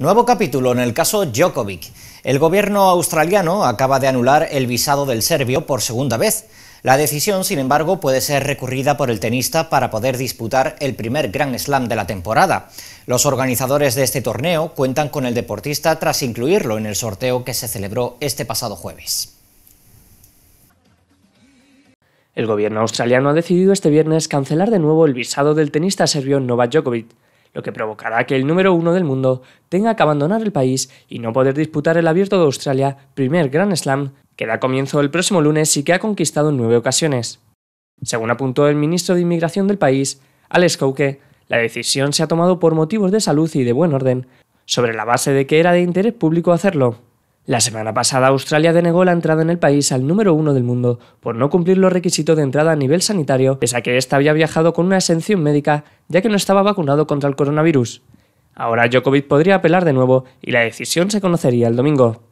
Nuevo capítulo en el caso Djokovic. El gobierno australiano acaba de anular el visado del serbio por segunda vez. La decisión, sin embargo, puede ser recurrida por el tenista para poder disputar el primer Grand Slam de la temporada. Los organizadores de este torneo cuentan con el deportista tras incluirlo en el sorteo que se celebró este pasado jueves. El gobierno australiano ha decidido este viernes cancelar de nuevo el visado del tenista serbio Novak Djokovic lo que provocará que el número uno del mundo tenga que abandonar el país y no poder disputar el Abierto de Australia, primer Grand Slam, que da comienzo el próximo lunes y que ha conquistado en nueve ocasiones. Según apuntó el ministro de Inmigración del país, Alex Couke, la decisión se ha tomado por motivos de salud y de buen orden, sobre la base de que era de interés público hacerlo. La semana pasada Australia denegó la entrada en el país al número uno del mundo por no cumplir los requisitos de entrada a nivel sanitario, pese a que ésta había viajado con una exención médica ya que no estaba vacunado contra el coronavirus. Ahora Djokovic podría apelar de nuevo y la decisión se conocería el domingo.